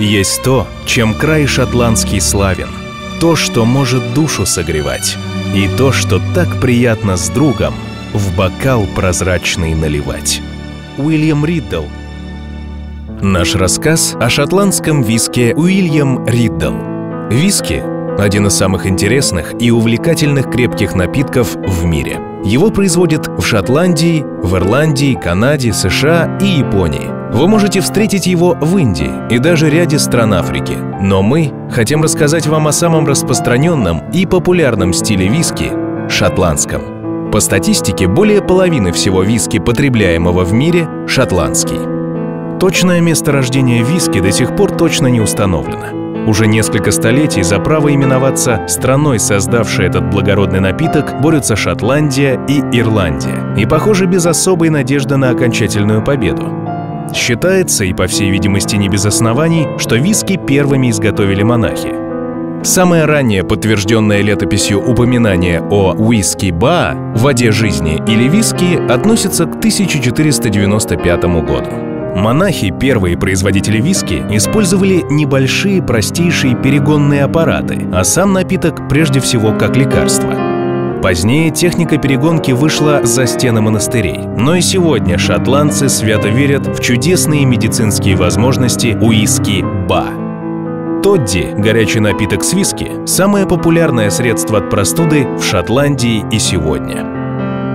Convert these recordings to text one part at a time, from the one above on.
Есть то, чем край шотландский славен, то, что может душу согревать, и то, что так приятно с другом в бокал прозрачный наливать. Уильям Риддл Наш рассказ о шотландском виске Уильям Риддл. Виски – один из самых интересных и увлекательных крепких напитков в мире. Его производят в Шотландии, в Ирландии, Канаде, США и Японии. Вы можете встретить его в Индии и даже ряде стран Африки. Но мы хотим рассказать вам о самом распространенном и популярном стиле виски – шотландском. По статистике, более половины всего виски, потребляемого в мире – шотландский. Точное место рождения виски до сих пор точно не установлено. Уже несколько столетий за право именоваться страной, создавшей этот благородный напиток, борются Шотландия и Ирландия. И, похоже, без особой надежды на окончательную победу. Считается, и по всей видимости не без оснований, что виски первыми изготовили монахи. Самое раннее подтвержденное летописью упоминание о «уиски-ба» — воде жизни или виски относится к 1495 году. Монахи, первые производители виски, использовали небольшие простейшие перегонные аппараты, а сам напиток прежде всего как лекарство. Позднее техника перегонки вышла за стены монастырей. Но и сегодня шотландцы свято верят в чудесные медицинские возможности уиски-ба. Тодди, горячий напиток с виски, самое популярное средство от простуды в Шотландии и сегодня.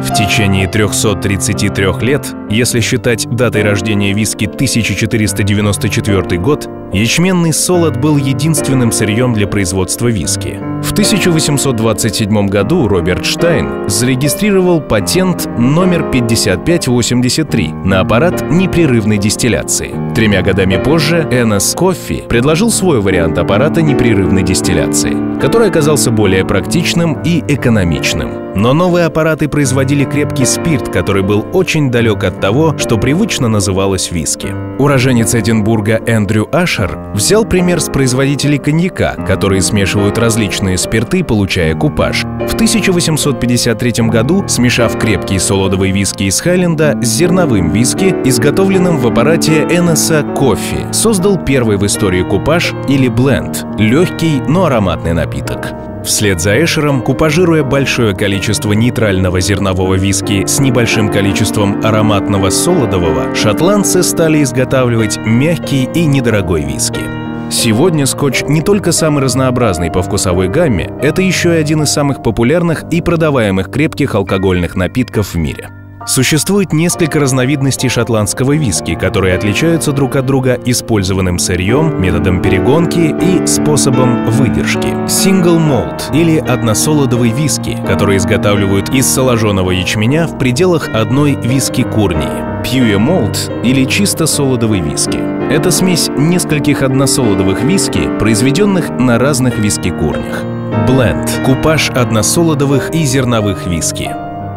В течение 333 лет, если считать датой рождения виски 1494 год, ячменный солод был единственным сырьем для производства виски. В 1827 году Роберт Штайн зарегистрировал патент номер 5583 на аппарат непрерывной дистилляции. Тремя годами позже Энос Коффи предложил свой вариант аппарата непрерывной дистилляции, который оказался более практичным и экономичным. Но новые аппараты производили крепкий спирт, который был очень далек от того, что привычно называлось виски. Уроженец Эдинбурга Эндрю Ашер взял пример с производителей коньяка, которые смешивают различные спирты, получая купаж. В 1853 году, смешав крепкий солодовый виски из Хайленда с зерновым виски, изготовленным в аппарате Энеса Кофе, создал первый в истории купаж или бленд – легкий, но ароматный напиток. Вслед за Эшером, купажируя большое количество нейтрального зернового виски с небольшим количеством ароматного солодового, шотландцы стали изготавливать мягкий и недорогой виски. Сегодня скотч не только самый разнообразный по вкусовой гамме, это еще и один из самых популярных и продаваемых крепких алкогольных напитков в мире. Существует несколько разновидностей шотландского виски, которые отличаются друг от друга использованным сырьем, методом перегонки и способом выдержки. Single malt или односолодовый виски, который изготавливают из соложенного ячменя в пределах одной виски-курнии. Pure malt или чисто солодовый виски. Это смесь нескольких односолодовых виски, произведенных на разных виски-курнях. Бленд – купаж односолодовых и зерновых виски.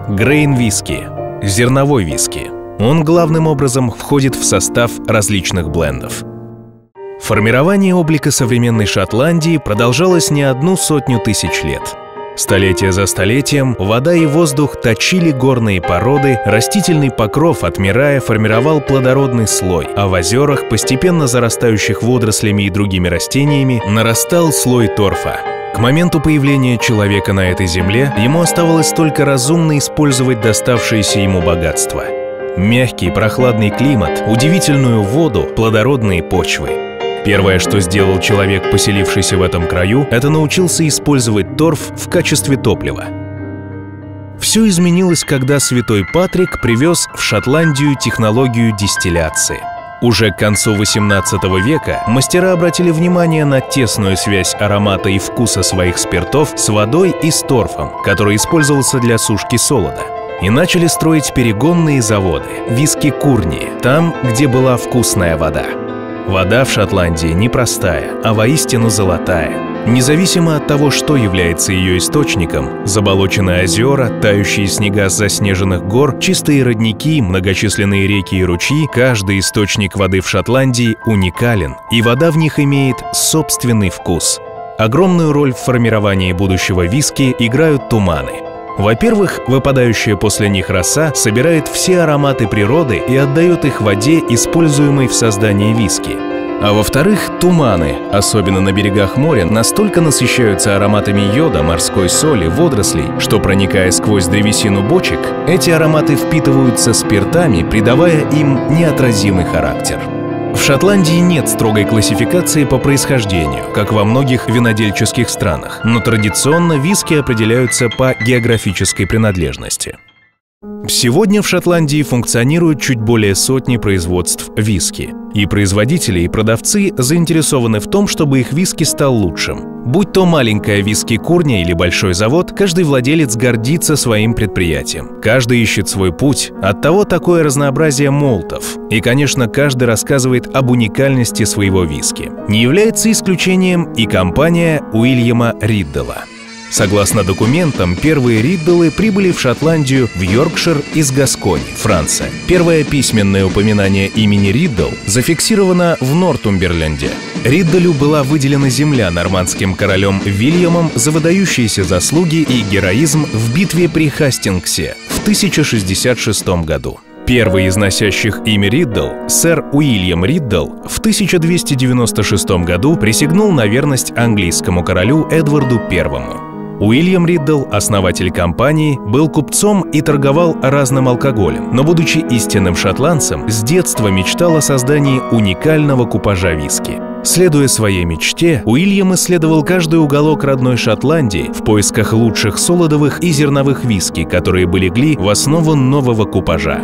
Грейн виски зерновой виски. Он главным образом входит в состав различных блендов. Формирование облика современной Шотландии продолжалось не одну сотню тысяч лет. Столетие за столетием вода и воздух точили горные породы, растительный покров, отмирая, формировал плодородный слой, а в озерах, постепенно зарастающих водорослями и другими растениями, нарастал слой торфа. К моменту появления человека на этой земле ему оставалось только разумно использовать доставшееся ему богатство. Мягкий прохладный климат, удивительную воду, плодородные почвы. Первое, что сделал человек, поселившийся в этом краю, это научился использовать торф в качестве топлива. Все изменилось, когда святой Патрик привез в Шотландию технологию дистилляции – уже к концу XVIII века мастера обратили внимание на тесную связь аромата и вкуса своих спиртов с водой и с торфом, который использовался для сушки солода. И начали строить перегонные заводы, виски-курни, там, где была вкусная вода. Вода в Шотландии непростая, а воистину золотая. Независимо от того, что является ее источником, заболоченные озера, тающие снега с заснеженных гор, чистые родники, многочисленные реки и ручьи, каждый источник воды в Шотландии уникален, и вода в них имеет собственный вкус. Огромную роль в формировании будущего виски играют туманы. Во-первых, выпадающая после них роса собирает все ароматы природы и отдает их воде, используемой в создании виски. А во-вторых, туманы, особенно на берегах моря, настолько насыщаются ароматами йода, морской соли, водорослей, что, проникая сквозь древесину бочек, эти ароматы впитываются спиртами, придавая им неотразимый характер. В Шотландии нет строгой классификации по происхождению, как во многих винодельческих странах, но традиционно виски определяются по географической принадлежности. Сегодня в Шотландии функционирует чуть более сотни производств виски. И производители, и продавцы заинтересованы в том, чтобы их виски стал лучшим. Будь то маленькая виски-курня или большой завод, каждый владелец гордится своим предприятием. Каждый ищет свой путь, оттого такое разнообразие молтов. И, конечно, каждый рассказывает об уникальности своего виски. Не является исключением и компания Уильяма Риддела. Согласно документам, первые Риддлы прибыли в Шотландию в Йоркшир из Гаскони, Франция. Первое письменное упоминание имени Риддл зафиксировано в Нортумберленде. Риддалю была выделена земля нормандским королем Вильямом за выдающиеся заслуги и героизм в битве при Хастингсе в 1066 году. Первый из носящих имя Риддл, сэр Уильям Риддл, в 1296 году присягнул на верность английскому королю Эдварду I. Уильям Риддл, основатель компании, был купцом и торговал разным алкоголем, но, будучи истинным шотландцем, с детства мечтал о создании уникального купажа виски. Следуя своей мечте, Уильям исследовал каждый уголок родной Шотландии в поисках лучших солодовых и зерновых виски, которые бы легли в основу нового купажа.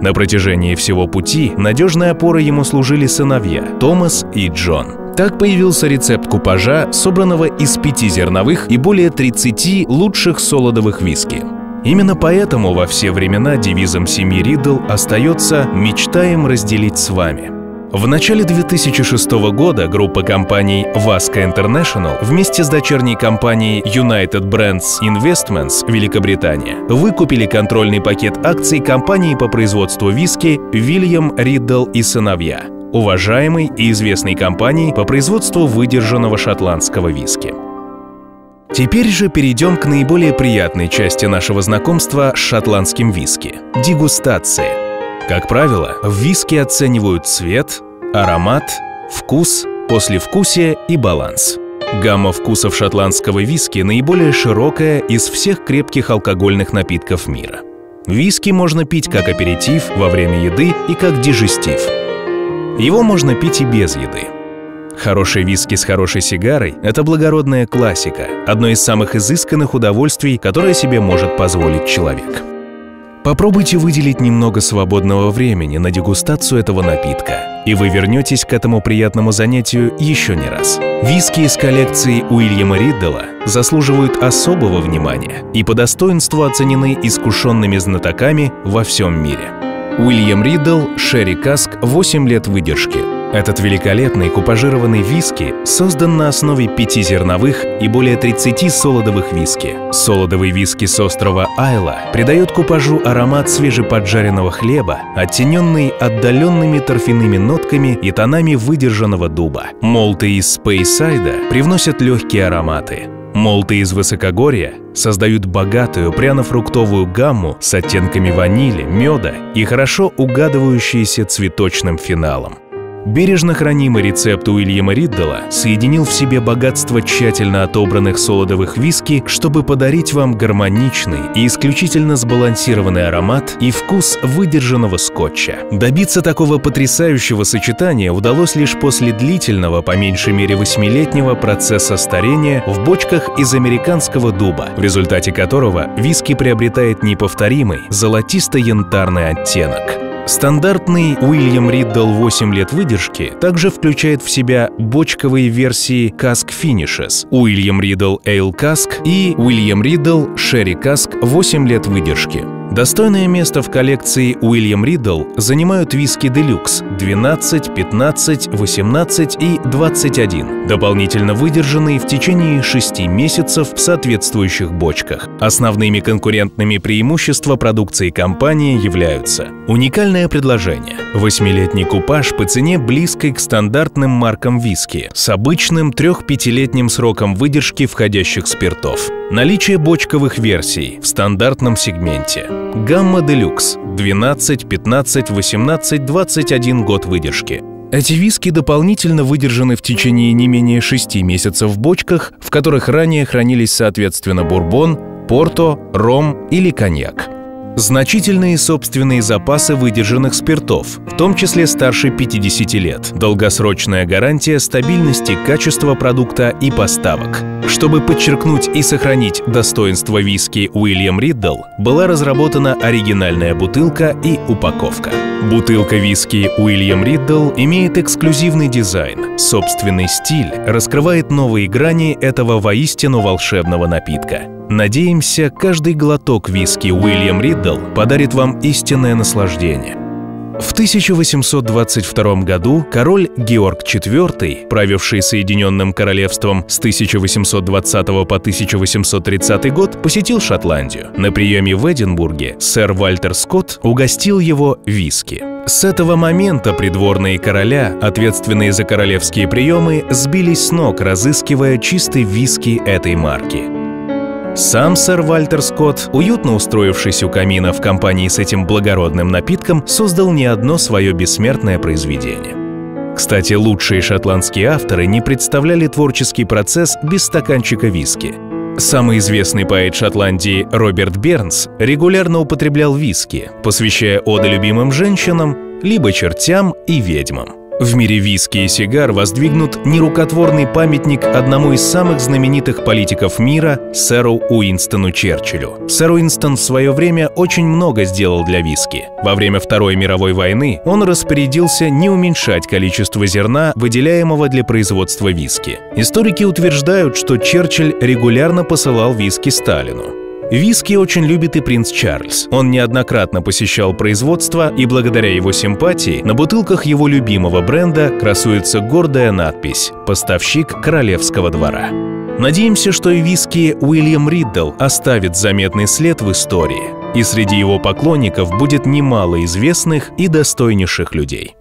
На протяжении всего пути надежной опорой ему служили сыновья Томас и Джон – так появился рецепт купажа, собранного из пяти зерновых и более 30 лучших солодовых виски. Именно поэтому во все времена девизом семьи Риддл остается «Мечтаем разделить с вами». В начале 2006 года группа компаний Vasco International вместе с дочерней компанией United Brands Investments Великобритания выкупили контрольный пакет акций компании по производству виски William Riddle и сыновья уважаемой и известной компании по производству выдержанного шотландского виски. Теперь же перейдем к наиболее приятной части нашего знакомства с шотландским виски – дегустации. Как правило, в виски оценивают цвет, аромат, вкус, послевкусие и баланс. Гамма вкусов шотландского виски наиболее широкая из всех крепких алкогольных напитков мира. Виски можно пить как аперитив во время еды и как дижестив – его можно пить и без еды. Хороший виски с хорошей сигарой – это благородная классика, одно из самых изысканных удовольствий, которое себе может позволить человек. Попробуйте выделить немного свободного времени на дегустацию этого напитка, и вы вернетесь к этому приятному занятию еще не раз. Виски из коллекции Уильяма Риддела заслуживают особого внимания и по достоинству оценены искушенными знатоками во всем мире – Уильям Риддл, Шерри Каск, 8 лет выдержки. Этот великолепный купажированный виски создан на основе пяти зерновых и более 30 солодовых виски. Солодовый виски с острова Айла придает купажу аромат свежеподжаренного хлеба, оттененный отдаленными торфяными нотками и тонами выдержанного дуба. Молты из Спейсайда привносят легкие ароматы. Молты из высокогорья создают богатую пряно-фруктовую гамму с оттенками ванили, меда и хорошо угадывающиеся цветочным финалом. Бережно хранимый рецепт Уильяма Риддела соединил в себе богатство тщательно отобранных солодовых виски, чтобы подарить вам гармоничный и исключительно сбалансированный аромат и вкус выдержанного скотча. Добиться такого потрясающего сочетания удалось лишь после длительного, по меньшей мере восьмилетнего процесса старения в бочках из американского дуба, в результате которого виски приобретает неповторимый золотисто-янтарный оттенок. Стандартный Уильям Риддл 8 лет выдержки также включает в себя бочковые версии Cask Finishes, Уильям Риддл Ale Cask и Уильям Риддл Sherry Cask 8 лет выдержки. Достойное место в коллекции Уильям Риддл занимают виски Делюкс 12, 15, 18 и 21, дополнительно выдержанные в течение 6 месяцев в соответствующих бочках. Основными конкурентными преимущества продукции компании являются уникальное предложение, восьмилетний купаж по цене близкой к стандартным маркам виски с обычным 3-5-летним сроком выдержки входящих спиртов, наличие бочковых версий в стандартном сегменте, Гамма Делюкс 12, 15, 18, 21 год выдержки. Эти виски дополнительно выдержаны в течение не менее шести месяцев в бочках, в которых ранее хранились соответственно бурбон, порто, ром или коньяк. Значительные собственные запасы выдержанных спиртов, в том числе старше 50 лет, долгосрочная гарантия стабильности качества продукта и поставок. Чтобы подчеркнуть и сохранить достоинство виски Уильям Риддл, была разработана оригинальная бутылка и упаковка. Бутылка виски Уильям Риддл имеет эксклюзивный дизайн, собственный стиль, раскрывает новые грани этого воистину волшебного напитка. Надеемся, каждый глоток виски Уильям Риддл подарит вам истинное наслаждение. В 1822 году король Георг IV, правивший Соединенным Королевством с 1820 по 1830 год, посетил Шотландию. На приеме в Эдинбурге сэр Вальтер Скотт угостил его виски. С этого момента придворные короля, ответственные за королевские приемы, сбились с ног, разыскивая чистый виски этой марки. Сам сэр Вальтер Скотт, уютно устроившись у камина в компании с этим благородным напитком, создал не одно свое бессмертное произведение. Кстати, лучшие шотландские авторы не представляли творческий процесс без стаканчика виски. Самый известный поэт Шотландии Роберт Бернс регулярно употреблял виски, посвящая оды любимым женщинам, либо чертям и ведьмам. В мире виски и сигар воздвигнут нерукотворный памятник одному из самых знаменитых политиков мира, сэру Уинстону Черчиллю. Сэр Уинстон в свое время очень много сделал для виски. Во время Второй мировой войны он распорядился не уменьшать количество зерна, выделяемого для производства виски. Историки утверждают, что Черчилль регулярно посылал виски Сталину. Виски очень любит и принц Чарльз. Он неоднократно посещал производство, и благодаря его симпатии на бутылках его любимого бренда красуется гордая надпись «Поставщик королевского двора». Надеемся, что и виски Уильям Риддл оставит заметный след в истории, и среди его поклонников будет немало известных и достойнейших людей.